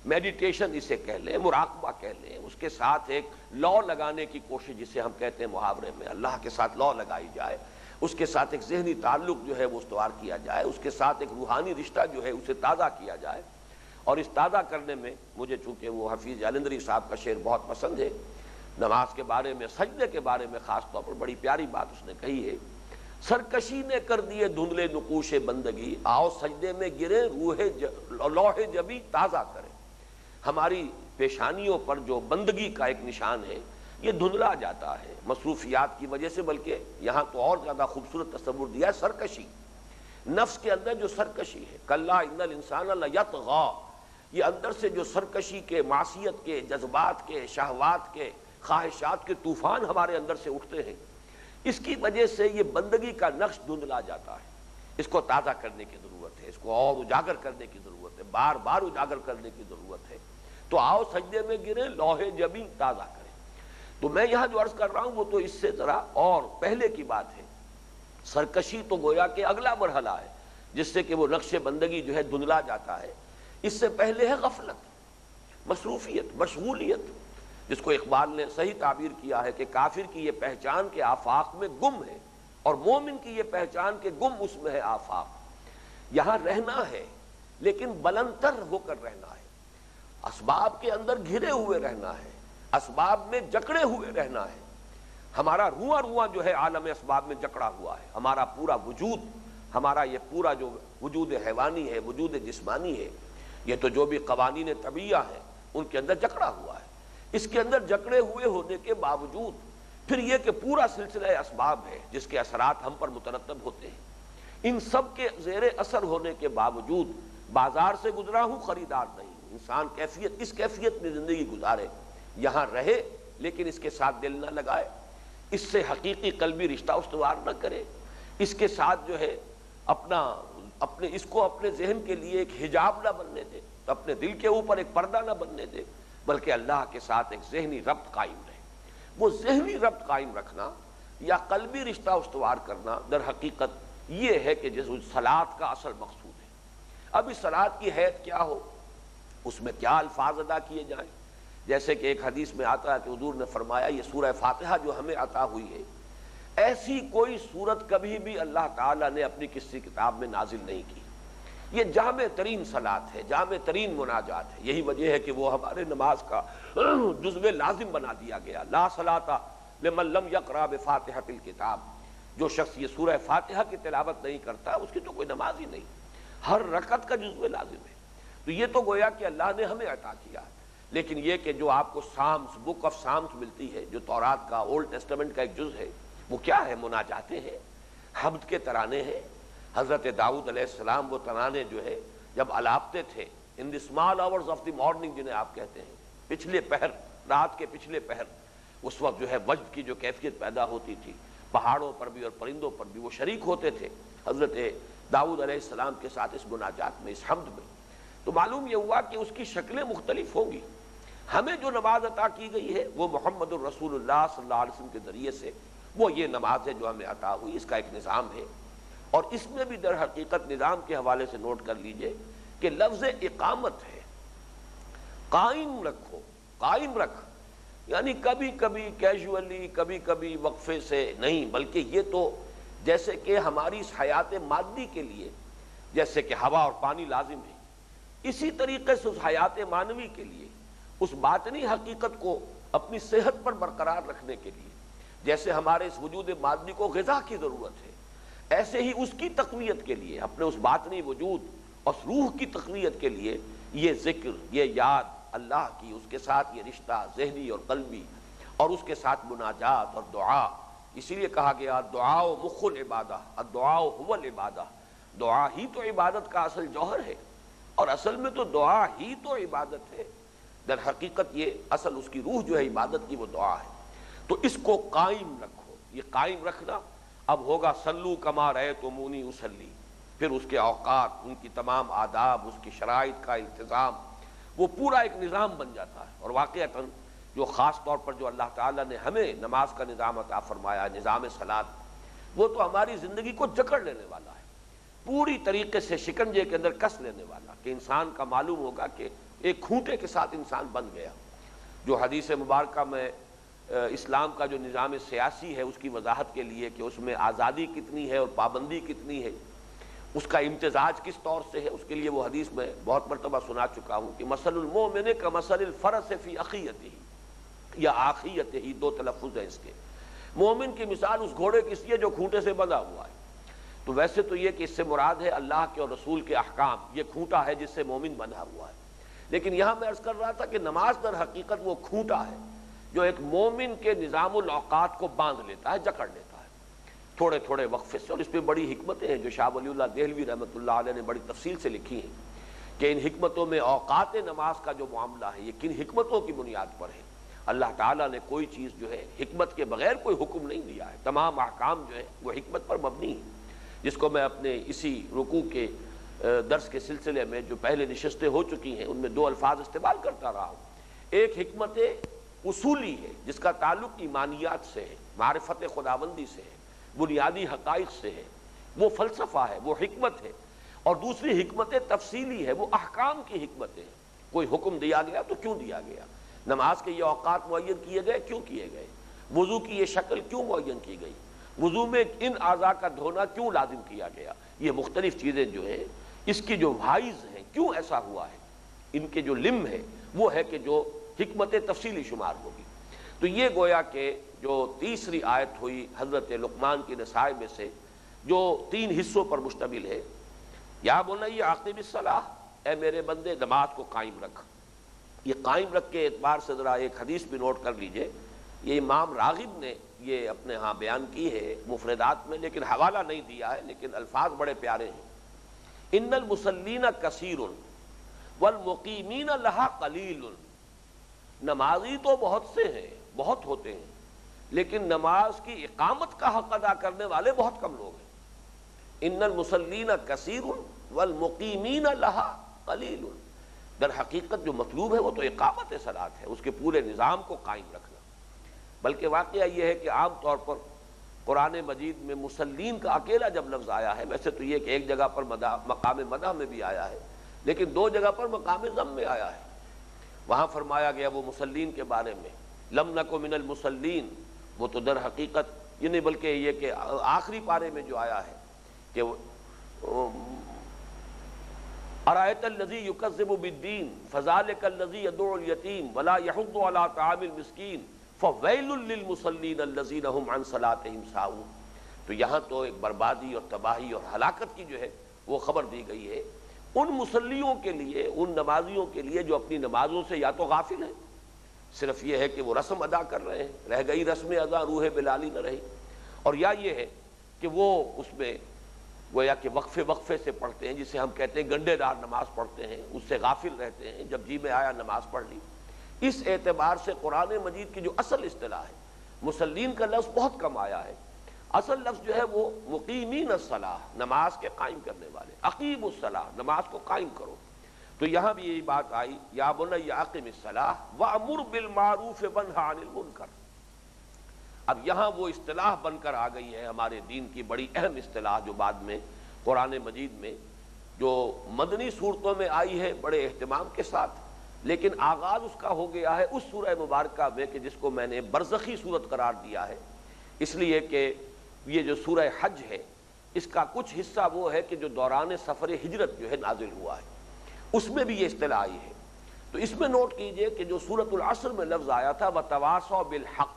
मेडिटेशन इसे कह लें, मुराकबा कह लें, उसके साथ एक लॉ लगाने की कोशिश जिसे हम कहते हैं मुहावरे में, अल्लाह के साथ लॉ लगाई जाए, उसके साथ एक जहनी ताल्लुक जो है वो उस्तवार किया जाए, उसके साथ एक रूहानी रिश्ता जो है उसे ताज़ा किया जाए। और इस ताज़ा करने में मुझे चूँकि वो हफीज़ जालंदरी साहब का शेर बहुत पसंद है, नमाज़ के बारे में, सजदे के बारे में ख़ास तौर पर बड़ी प्यारी बात उसने कही है। सरकशी ने कर दिए धुंधले नकूश बंदगी, आओ सजदे में गिरे, रूहे लोहे जबी ताज़ा करें। हमारी पेशानियों पर जो बंदगी का एक निशान है, ये धुंधला जाता है, मसरूफियात की वजह से, बल्कि यहाँ तो और ज़्यादा खूबसूरत तस्वुर दिया है सरकशी। नफ्स के अंदर जो सरकशी है, कल्ला इंदल इंसान यत ये अंदर से जो सरकशी के, मासीत के, जज्बात के, शहवात के, ख्वाहिशात के तूफ़ान हमारे अंदर से उठते हैं। इसकी वजह से ये बंदगी का नक्श धुंधला जाता है। इसको ताज़ा करने की ज़रूरत है, इसको और उजागर करने की ज़रूरत है बार बार उजागर करने की ज़रूरत है। तो आओ सजदे में गिरे, लोहे जबी ताज़ा करें। तो मैं यहाँ जो अर्ज़ कर रहा हूँ, वो तो इससे जरा और पहले की बात है। सरकशी तो गोया के अगला मरहला है, जिससे कि वो नक्श बंदगी जो है धुंधला जाता है। इससे पहले है गफलत, मसरूफियत, मशगूलियत, जिसको इकबाल ने सही ताबीर किया है कि काफिर की यह पहचान के आफाक में गुम है और मोमिन की यह पहचान के गुम उसमें है आफाक। यहाँ रहना है, लेकिन बलंतर होकर रहना है। असबाब के अंदर घिरे हुए रहना है, असबाब में जकड़े हुए रहना है। हमारा रुआ रुआ जो है आलम असबाब में जकड़ा हुआ है। हमारा पूरा वजूद, हमारा ये पूरा जो वजूद हैवानी है वजूद जिस्मानी है ये तो जो भी कवानीन तबिया है, उनके अंदर जकड़ा हुआ है। इसके अंदर जकड़े हुए होने के बावजूद फिर यह कि पूरा सिलसिला असबाब है, जिसके असरात हम पर मुतरतब होते हैं। इन सब के जेर असर होने के बावजूद बाज़ार से गुजरा हूँ, खरीदार नहीं। इंसान कैफियत, इस कैफियत में ज़िंदगी गुजारे, यहाँ रहे, लेकिन इसके साथ दिल ना लगाए। इससे हकीकी कलबी रिश्ता उसवार न करे। इसके साथ जो है अपना, अपने, इसको अपने जहन के लिए एक हिजाब ना बनने दे, अपने दिल के ऊपर एक पर्दा ना बनने दे, बल्कि अल्लाह के साथ एक जहनी रब्त कायम रहे। वो जहनी रब्त कायम रखना या कलबी रिश्ता उसवार करना, दर हकीकत ये है कि जिस सलाद का असल मकसूद है। अब इस सलाद की हैत क्या हो? उसमें क्या अल्फाज अदा किए जाए? जैसे कि एक हदीस में आता है कि हजूर ने फरमाया, ये सूरह फातिहा जो हमें अता हुई है ऐसी कोई सूरत कभी भी अल्लाह ताला ने अपनी किसी किताब में नाजिल नहीं की। ये जाम तरीन सलात है जाम तरीन मुनाजात है। यही वजह है कि वो हमारे नमाज़ का [clears throat] जुज्व लाजिम बना दिया गया। ला सलाता मल्लम यकरा फातिहा किताब। जो शख्स ये सूरह फातिहा की तिलावत नहीं करता, उसकी तो कोई नमाज़ ही नहीं। हर रकत का जुज्व लाजिम है। तो ये तो गोया कि अल्लाह ने हमें अता किया। लेकिन ये कि जो आपको साम्स, बुक ऑफ़ साम्स मिलती है, जो तौरात का, ओल्ड टेस्टमेंट का एक जुज है वो क्या है? मुनाजाते हैं हब्द के तराने हैं। हज़रत दाऊद सलाम वो तराने जो है, जब अलापते थे in the small hours of the morning जिन्हें आप कहते हैं, पिछले पहर, रात के पिछले पहर, उस वक्त जो है वजब की जो कैफियत पैदा होती थी, पहाड़ों पर भी और परिंदों पर भी वो शरीक होते थे, हज़रत दाऊद सलाम के साथ इस मुनाजात में, इस हमद में। तो मालूम यह हुआ कि उसकी शक्लें मुख्तलिफ़ होंगी। हमें जो नमाज़ अता की गई है, वो मोहम्मद सल्लल्लाहु अलैहि वसल्लम के ज़रिए से वो ये नमाज़ है जो हमें अता हुई, इसका एक निज़ाम है। और इसमें भी दर हकीकत निज़ाम के हवाले से नोट कर लीजिए कि लफ्ज़ इकामत है। कायम रखो, कायम रख। यानी कभी कभी कैजुअली कभी कभी वक्फे से नहीं, बल्कि ये तो जैसे कि हमारी हयात मादी के लिए, जैसे कि हवा और पानी लाजिम है। इसी तरीके से उस हयात मानवी के लिए, उस बातनी हकीकत को अपनी सेहत पर बरकरार रखने के लिए जैसे हमारे इस वजूद मादनी को गजा की ज़रूरत है, ऐसे ही उसकी तकवीत के लिए, अपने उस बातनी वजूद और रूह की तकवीत के लिए ये ज़िक्र, ये याद अल्लाह की, उसके साथ ये रिश्ता जहनी और कलबी और उसके साथ मुनाजात और दुआ। इसीलिए कहा गया, दुआओ मुखुल इबादा, दुआओ हुवल इबादा। दुआ ही तो इबादत का असल जौहर है और असल में तो दुआ ही तो इबादत है। दर हकीकत ये असल उसकी रूह जो है इबादत की वो दुआ है। तो इसको कायम रखो। ये कायम रखना, अब होगा सल्लू कमा रहे तो मुनी उसली फिर उसके औकात, उनकी तमाम आदाब, उसकी शराइ का इंतज़ाम, वो पूरा एक निज़ाम बन जाता है। और वाक़ता जो ख़ास तौर पर जो अल्लाह ताला ने हमें नमाज़ का निज़ाम अता फरमाया, निज़ाम सलाद, वो तो हमारी ज़िंदगी को जकड़ लेने वाला है। पूरी तरीके से शिकंजे के अंदर कस लेने वाला कि इंसान का मालूम होगा कि एक खूंटे के साथ इंसान बन गया। जो हदीस मुबारक में इस्लाम का जो निज़ाम सियासी है, उसकी वजाहत के लिए कि उसमें आज़ादी कितनी है और पाबंदी कितनी है, उसका इम्तजाज किस तौर से है, उसके लिए वो हदीस में बहुत मरतबा सुना चुका हूँ कि मसलमोमिन का मसल फ़रस फ़ी अकीयत ही, या आखियत ही, दो तलफ़ है इसके। मोमिन की मिसाल उस घोड़े की है जो खूंटे से बंधा हुआ है। तो वैसे तो ये कि इससे मुराद है अल्लाह के और रसूल के अहकाम, ये खूंटा है जिससे मोमिन बंधा हुआ है। लेकिन यहाँ मैं अर्ज़ कर रहा था कि नमाज़ दर हकीकत वो खूंटा है। जो एक मोमिन के निज़ामौक़ात को बाँध लेता है, जकड़ लेता है। थोड़े थोड़े वक्फे से, और इसमें बड़ी हमतें हैं, जो शाह वली देहलवी रहमत ने बड़ी तफसील से लिखी हैं, कि इन हमतों में अवकात नमाज़ का जो मामला है, ये किन हमतों की बुनियाद पर है? अल्लाह ताला ने कोई चीज़ जो है हमत के बगैर कोई हुक्म नहीं दिया है। तमाम अहकाम जो है, वो हमत पर मबनी है, जिसको मैं अपने इसी रुकू के दर्स के सिलसिले में, जो पहले नशस्तें हो चुकी हैं, उनमें दो अल्फाज इस्तेमाल करता रहा हूँ। एक हमत उसूली है, जिसका ताल्लुक ईमानियात से है, मारफत खुदाबंदी से है, बुनियादी हक़ से है। वो फ़लसफ़ा है, वो हमत है। और दूसरी हमत तफसीली है, वो अहकाम की हमत है। कोई हुक्म दिया गया तो क्यों दिया गया? नमाज़ के ये अवकात मुन किए गए, क्यों किए गए? वज़ू की ये शक्ल क्यों मुन की गई? वज़ू में इन आज़ा का धोना क्यों लाजिम किया गया? ये मुख्तलिफ़ चीज़ें जो है, इसकी जो वाइज हैं, क्यों ऐसा हुआ है? इनके जो लिम है, वो है कि जो हमत तफसीली शुमार होगी। तो ये गोया के जो तीसरी आयत हुई हज़रत लुकमान की नसाय में से, जो तीन हिस्सों पर मुश्तमिल है, या बोला ये आखिब सलाह ए मेरे बंदे, नमाज़ को कायम रख। ये कायम रख के एतबार से ज़रा एक हदीस भी नोट कर लीजिए। ये इमाम रागिब ने ये अपने यहाँ बयान की है, मुफरदात में, लेकिन हवाला नहीं दिया है, लेकिन अल्फाज बड़े प्यारे हैं। इन्नल मुसल्लिन कसीर वल लहा कलील नमाजी तो बहुत से हैं, बहुत होते हैं, लेकिन नमाज़ की इकामत का हक अदा करने वाले बहुत कम लोग हैं। इन मुसलिन कसीर वल मुकीमीन लहा कलील दर हकीकत जो मतलूब है वो तो इकामत सलात है, उसके पूरे निज़ाम को कायम रखना। बल्कि वाक़ यह है कि आम तौर पर कुरान मजीद में मुसलिन का अकेला जब लफ्ज़ आया है, वैसे तो ये कि एक जगह पर मदा मकाम मदा में भी आया है, लेकिन दो जगह पर मकाम ज़म में आया है। वहाँ फरमाया गया वो मुसलिन के बारे में, लम नको मिनल मुसलिन वो तो दर हकीकत, ये नहीं बल्कि ये कि आखिरी पारे में जो आया है कि अरायतलजी युकज़िबुद्दीन फ़जाल कल्लजी अदुल यतीम, वला यहुद्द अला तामिल मिस्कीन तो यहाँ तो एक बर्बादी और तबाही और हलाकत की जो है, वो खबर दी गई है उन मुसलियों के लिए, उन नमाजियों के लिए जो अपनी नमाजों से या तो गाफिल हैं। सिर्फ़ ये है कि वो रस्म अदा कर रहे हैं, रह गई रस्म अदा, रूह बिलाली न रही। और या ये है कि वो उसमें गोया कि वक्फे वक्फे से पढ़ते हैं, जिसे हम कहते हैं गंडेदार नमाज़ पढ़ते हैं, उससे गाफिल रहते हैं, जब जी में आया, नमाज़ पढ़ ली। इस एतबार से कुरान मजीद की जो असल असलाह है मुसलिन का लफ्ज़ बहुत कम आया है। असल लफ्ज़ जो है वो मुकीमीन सलाह नमाज़ के कायम करने वाले। अकीब सलाह नमाज़ को कायम करो। तो यहाँ भी यही बात आई, या बोला याकिम सलाह व अमुर बिल मारूफ बनहानिल अब यहाँ वो असलाह बनकर आ गई है हमारे दीन की बड़ी अहम असलाह जो बाद में, कुरान मजीद में, जो मदनी सूरतों में आई है बड़े अहतमाम के साथ। लेकिन आगाज़ उसका हो गया है उस सूरह मुबारक में कि जिसको मैंने बरसखी सूरत करार दिया है। इसलिए कि ये जो सूरह हज है, इसका कुछ हिस्सा वो है कि जो दौरान सफ़र हिजरत जो है नाजिल हुआ है। उसमें भी ये अतला आई है। तो इसमें नोट कीजिए कि जो सूरत असर में लफ्ज़ आया था वह तवासो बिल हक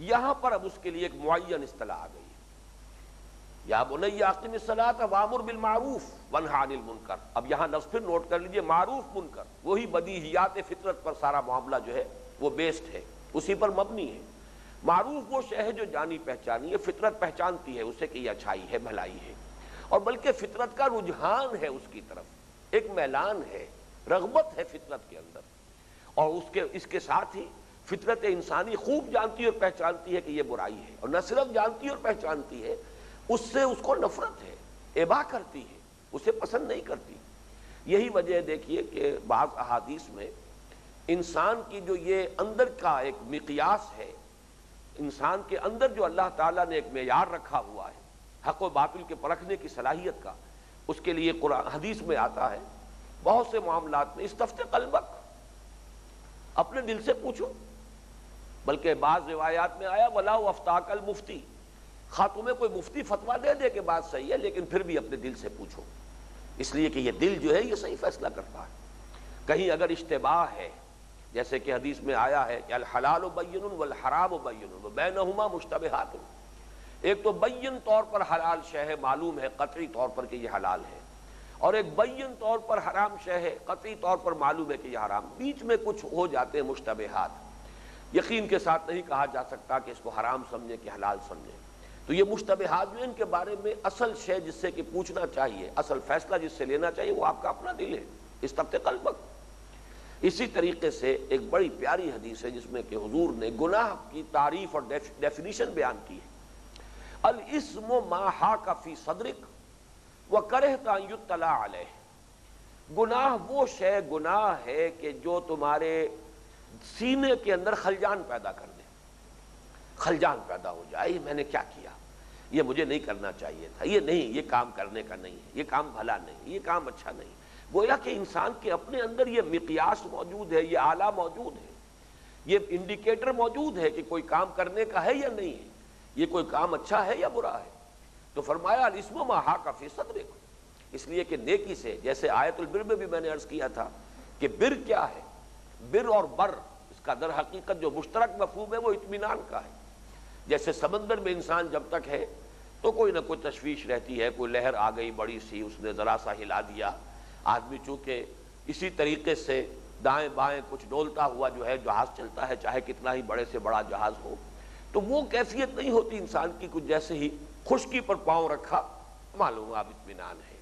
यहाँ पर अब उसके लिए एक मुन अतला आ गई या बोलम सलात, वामुर बिल मारूफ वन हानिल मुनकर। अब यहाँ लफ्ज फिर नोट कर लीजिए, मारूफ मुनकर। वही बदीहियात फितरत पर सारा मामला जो है, वो बेस्ड है। उसी पर मबनी है। मारूफ वो शह है जो जानी पहचानी है, फितरत पहचानती है, उसे कि अच्छाई है, भलाई है। और बल्कि फितरत का रुझान है उसकी तरफ़। एक मैलान है, रगबत है फितरत के अंदर। और उसके, इसके साथ ही फितरत इंसानी खूब जानती और पहचानती है कि यह बुराई है। और न सिर्फ़ जानती और पहचानती है, उससे उसको नफरत है, एबा करती है, उसे पसंद नहीं करती। यही वजह देखिए कि बाज अहादीस में इंसान की जो ये अंदर का एक मिकियास है इंसान के अंदर जो अल्लाह ताला ने एक मैार रखा हुआ है, हक व बातिल के परखने की सलाहियत का, उसके लिए कुरान, हदीस में आता है, बहुत से मामला में, इस तफ्ते कलबक, अपने दिल से पूछो। बल्कि बाज रिवायात में आया वला अफ्ताकल मुफ्ती खा तुम्हें कोई मुफ्ती फतवा दे दे के बात सही है, लेकिन फिर भी अपने दिल से पूछो। इसलिए कि यह दिल जो है यह सही फैसला करता है। कहीं अगर इश्तबाह है जैसे कि हदीस में आया है कि हलाल बैन वल हराम बैन बैनहुमा मुश्तबहात एक तो बैन तौर पर हलाल शह है मालूम है, कतरी तौर पर कि यह हलाल है। और एक बैन तौर पर हराम शह है, कतरी तौर पर मालूम है कि यह हराम। बीच में कुछ हो जाते हैं मुश्तबहात। यकीन के साथ नहीं कहा जा सकता कि इसको हराम समझे कि हलाल समझे। तो ये मुश्तबहात जो इनके बारे में असल शय जिससे कि पूछना चाहिए, असल फैसला जिससे लेना चाहिए, वो आपका अपना दिल है। इस तब्ते कलबक इसी तरीके से एक बड़ी प्यारी हदीस है जिसमें कि हुजूर ने गुनाह की तारीफ़ और डेफिनेशन बयान की है। अल इसमो माहा का फ़ी सदरिक व करे तला गुनाह वो शय गुनाह है कि जो तुम्हारे सीने के अंदर खलजान पैदा कर दे। खलजान पैदा हो जाए मैंने क्या किया? ये मुझे नहीं करना चाहिए था। ये नहीं, ये काम करने का नहीं है। ये काम भला नहीं, ये काम अच्छा नहीं। गोया कि इंसान के अपने अंदर ये मिकियास मौजूद है, ये आला मौजूद है, ये इंडिकेटर मौजूद है कि कोई काम करने का है या नहीं है, ये कोई काम अच्छा है या बुरा है। तो फरमाया इसमो महा का फ़ीसद देखो। इसलिए कि नेकी से, जैसे आयतुल बिर में भी मैंने अर्ज़ किया था कि बिर क्या है? बिर और बर, इसका दर हकीकत जो मुश्तरक मफहूम है वो इतमान का है। जैसे समंदर में इंसान जब तक है तो कोई ना कोई तशवीश रहती है, कोई लहर आ गई बड़ी सी, उसने ज़रा सा हिला दिया आदमी चूँकि इसी तरीके से दाएँ बाएँ कुछ डोलता हुआ जो है जहाज़ चलता है, चाहे कितना ही बड़े से बड़ा जहाज़ हो तो वो कैफियत नहीं होती इंसान की कुछ जैसे ही खुशकी पर पाँव रखा, मालूम आप इतमान है।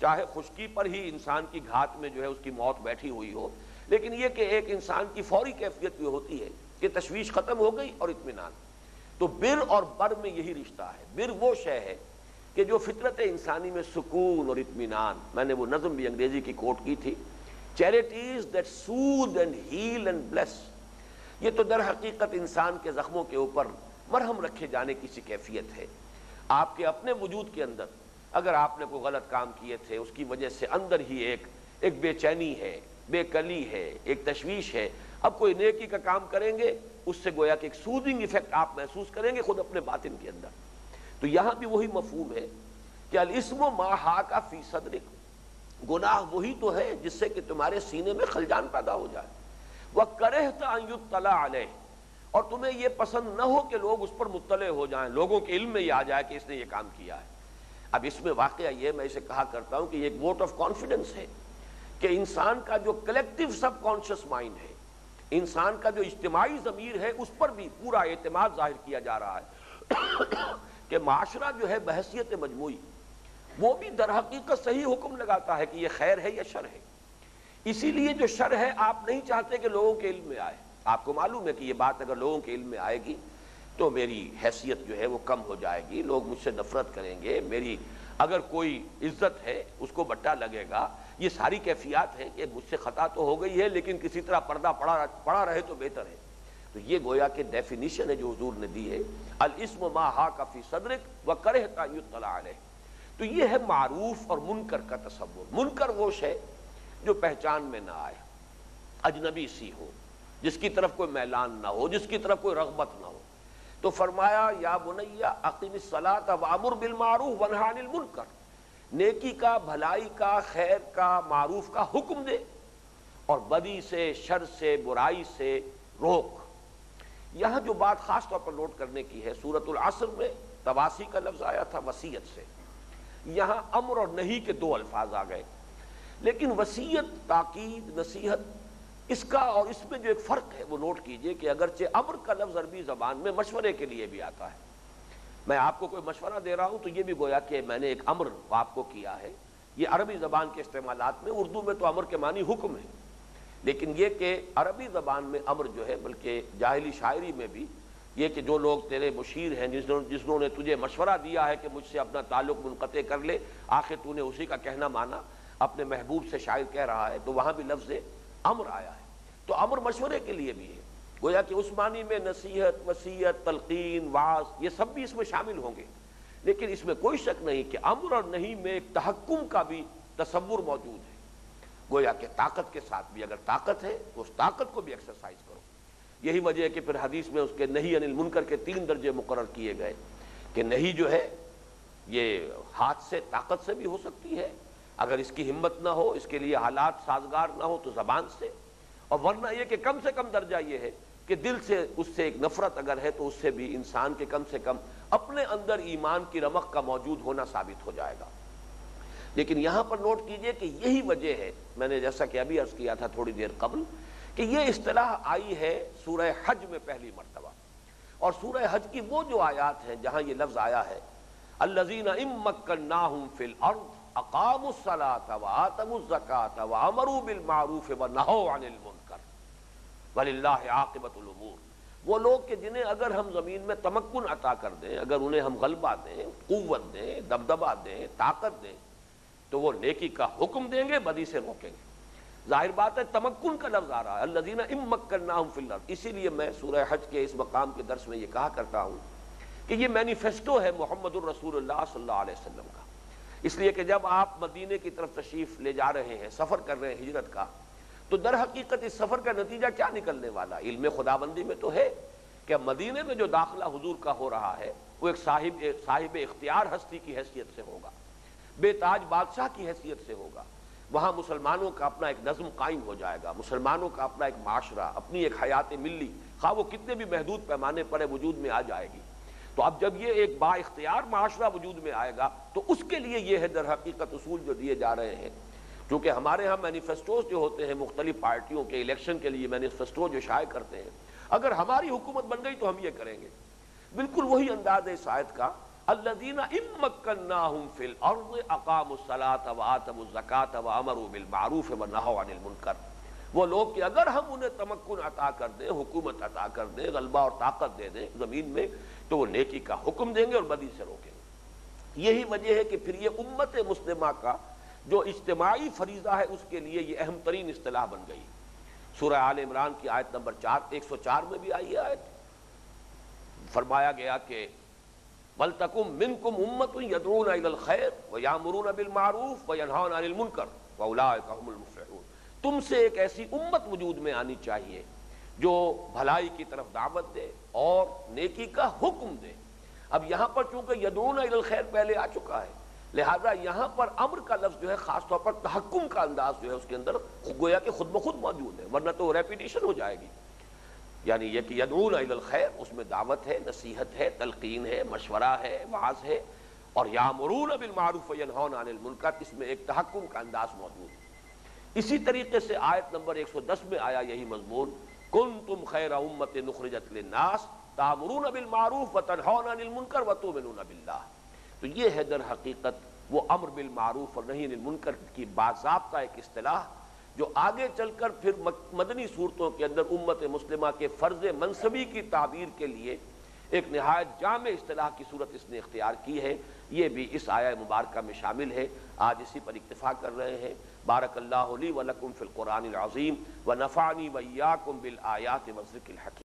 चाहे खुशकी पर ही इंसान की घात में जो है उसकी मौत बैठी हुई हो, लेकिन ये कि एक इंसान की फौरी कैफियत भी होती है कि तशवीश खत्म हो गई और इतमान तो बिर और बर में यही रिश्ता है। बिर वो शय है कि जो फितरत इंसानी में सुकून और इतमान मैंने वो नज़म भी अंग्रेज़ी की कोट की थी, charities that soothe and heal and bless, ये तो दर हकीकत इंसान के जख्मों के ऊपर मरहम रखे जाने की सी कैफियत है। आपके अपने वजूद के अंदर, अगर आपने कोई गलत काम किए थे, उसकी वजह से अंदर ही एक एक बेचैनी है, बेकली है, एक तशवीश है, अब कोई नेकी का काम करेंगे, उससे गोया कि एक सूदिंग इफ़ेक्ट आप महसूस करेंगे खुद अपने बातिन के अंदर। तो यहाँ भी वही मफहूम है कि अलिस्म माहा का फ़ी सदरिक गुनाह वही तो है जिससे कि तुम्हारे सीने में खलजान पैदा हो जाए। वह करे तला और तुम्हें यह पसंद न हो कि लोग उस पर मुतले हो जाएँ, लोगों के इल्म में यह आ जाए कि इसने ये काम किया है। अब इसमें वाक़ ये मैं इसे कहा करता हूँ कि ये एक वोट ऑफ़ कॉन्फिडेंस है कि इंसान का जो कलेक्टिव सबकॉन्शियस माइंड है, इंसान का जो इज्तमाही ज़मीर है, उस पर भी पूरा एतमाद ज़ाहिर किया जा रहा है। कि माशरा जो है बहसीत मजमू वो भी दर हकीकत सही हुक्म लगाता है कि यह खैर है या शर है। इसीलिए जो शर है, आप नहीं चाहते कि लोगों के इल्म में आए। आपको मालूम है कि यह बात अगर लोगों के इल्म में आएगी तो मेरी हैसियत जो है वो कम हो जाएगी। लोग मुझसे नफरत करेंगे। मेरी अगर कोई इज़्ज़त है, उसको बट्टा लगेगा। ये सारी कैफियात है कि मुझसे खता तो हो गई है, लेकिन किसी तरह पर्दा पड़ा पड़ा रहे तो बेहतर है। तो ये गोया के डेफिनेशन है जो हजूर ने दी है। अल इसम माहा कफी सदरक व करे तला तो ये है मारूफ और मुनकर का तस्वुर मुनकर वो है जो पहचान में ना आए। अजनबी सी हो, जिसकी तरफ़ कोई मैलान ना हो, जिसकी तरफ़ कोई रगबत ना हो। तो फरमाया, या बुनैया, अकीम सलात बिल मारूफ वनहानिल मुनकर। नेकी का, भलाई का, खैर का, मारूफ का हुक्म दे और बदी से, शर से, बुराई से रोक। यहाँ जो बात खास तौर पर नोट करने की है, सूरतुल असर में तवासी का लफ्ज आया था वसीयत से। यहाँ अमर और नहीं के दो अल्फाज आ गए। लेकिन वसीयत, ताकीद, नसीहत, इसका और इसमें जो एक फ़र्क है, वो नोट कीजिए कि अगरचे अमर का लफ्ज़ अरबी ज़बान में मशवरे के लिए भी आता है। मैं आपको कोई मशवरा दे रहा हूँ तो ये भी गोया कि मैंने एक अमर आपको किया है। ये अरबी ज़बान के इस्तेमाल में उर्दू में तो अमर के मानी हुक्म है। लेकिन ये कि अरबी ज़बान में अमर जो है, बल्कि जाहली शायरी में भी ये कि जो लोग तेरे मुशीर हैं, जिसने, जिसनों तुझे मशवरा दिया है कि मुझसे अपना ताल्लुक मुनक़ कर ले, आखिर तूने उसी का कहना माना, अपने महबूब से शायर कह रहा है तो वहाँ भी लफ्ज़ अमर आया है। तो अमर मशवरे के लिए भी है। गोया कि उस्मानी में नसीहत, वसीयत, तलकीन, वास, ये सब भी इसमें शामिल होंगे। लेकिन इसमें कोई शक नहीं कि अमर और नहीं में एक तहकुम का भी तस्वुर मौजूद है। गोया कि ताकत के साथ भी अगर ताकत है तो उस ताकत को भी एक्सरसाइज करो। यही वजह है कि फिर हदीस में उसके नहीं अनिल मुनकर के तीन दर्जे मुकर किए गए कि नहीं जो है, ये हाथ से, ताकत से भी हो सकती है। अगर इसकी हिम्मत ना हो, इसके लिए हालात साजगार ना हो तो जबान से। और वरना यह कि कम से कम दर्जा यह है कि दिल से, उससे एक नफरत अगर है तो उससे भी इंसान के कम से कम अपने अंदर ईमान की रमक का मौजूद होना साबित हो जाएगा। लेकिन यहाँ पर नोट कीजिए कि यही वजह है। मैंने जैसा कि अभी अर्ज़ किया था थोड़ी देर कबल, कि यह इस्तलाह आई है सूरह हज में पहली मरतबा। और सूरह हज की वो जो आयात है, जहाँ ये लफ्ज आया है, अल्लजीन फिल अर्द व लोग कि जिन्हें अगर हम ज़मीन में तमक्कुन अता कर दें, अगर उन्हें हम गलबा दें कुत दें, दबदबा दें, ताकत दें तो वो नेकी का हुक्म देंगे, बदी से रोकेंगे। ज़ाहिर बात है, तमक्कुन का लफ्ज आ रहा है। अल्लाजीना इमक्कन्नाहुम फिल अर्द इसीलिए मैं सूरह हज के इस मकाम के दर्स में ये कहा करता हूँ कि ये मैनिफेस्टो है मोहम्मद रसूलुल्लाह सल्लल्लाहु अलैहि वसल्लम का। इसलिए कि जब आप मदीने की तरफ़ तशरीफ़ ले जा रहे हैं, सफ़र कर रहे हैं हिजरत का तो दर हकीकत इस सफ़र का नतीजा क्या निकलने वाला? इल्म खुदाबंदी में तो है कि मदीने में जो दाखिला हुजूर का हो रहा है, वो एक साहिब साहिब इख्तियार हस्ती की हैसियत से होगा। बेताज बादशाह की हैसियत से होगा। वहाँ मुसलमानों का अपना एक नज्म कायम हो जाएगा। मुसलमानों का अपना एक माशरा, अपनी एक हयात मिली खा वो कितने भी महदूद पैमाने पर वजूद में आ जाएगी। तो अब जब ये एक बा इख्तियार माशरा वजूद में आएगा तो उसके लिए ये है दर हकीकत उसूल जो दिए जा रहे हैं। क्योंकि हमारे यहाँ मैनिफेस्टोज जो होते हैं, मुख्तलिफ़ पार्टियों के इलेक्शन के लिए मैनिफेस्टो जो शाये करते हैं, अगर हमारी हुकूमत बन गई तो हम ये करेंगे। बिल्कुल वही अंदाज है शायद का व लोग अगर हम उन्हें तमक्कुन अता कर दें, हुकूमत अता कर दें, गलबा और ताकत दे दें ज़मीन में तो वो नेकी का हुक्म देंगे और बदी से रोकेंगे। यही वजह है कि फिर ये उम्मत मुस्लिमा का जो इज्तमाही फरीजा है, उसके लिए ये अहम तरीन असलाह बन गई। सूर्य आल इमरान की आयत नंबर चार, एक सौ चार में भी आई है आयत। फरमाया गया कि वलतकुम मिनकुम उम्मत यदरून खैर व यामरून बिल मारूफ व यनहान अनिल मुनकर व उलाकुमुल तुमसे एक ऐसी उम्मत वजूद में आनी चाहिए जो भलाई की तरफ़ दावत दे और नेकी का हुक्म दे। अब यहाँ पर चूँकि यदरून खैर पहले आ चुका है, लिहाजा यहाँ पर अमर का लफ्ज जो है, खासतौर पर तहकुम का अंदाज जो है, उसके अंदर गोया के खुद ब खुद मौजूद है, वरना तो रेपिटेशन हो जाएगी। यानी यह कि यदरून खैर, उसमें दावत है, नसीहत है, तलकीन है, मशवरा है, वाज है। और यामरून बिल मारूफ अनिल मुनकर, इसमें एक तहकुम का अंदाज मौजूद है। इसी तरीके से आयत नंबर 110 में आया यही मजमून कुन तुम खैर उम्मत नुखरजत नास तामरून बिल मारूफ व तनहौन अनिल मुनकर व तुमिनून बिल्लाह। तो ये है दर हकीकत, वो अमर बिल मारूफ और नहीं मुनकर की बाबा एक असलाह जो आगे चलकर फिर मदनी सूरतों के अंदर उम्मत मुस्लिमा के फ़र्ज़ मनसबी की ताबीर के लिए एक नहायत जाम असलाह की सूरत इसने इख्तियार की है। ये भी इस आया मुबारक में शामिल है। आज इसी पर इतफा कर रहे हैं। बारक अल्लाह वलकुम फ़िलकुरान व नफ़ानी वैयाकुम बिल आयात हकीम।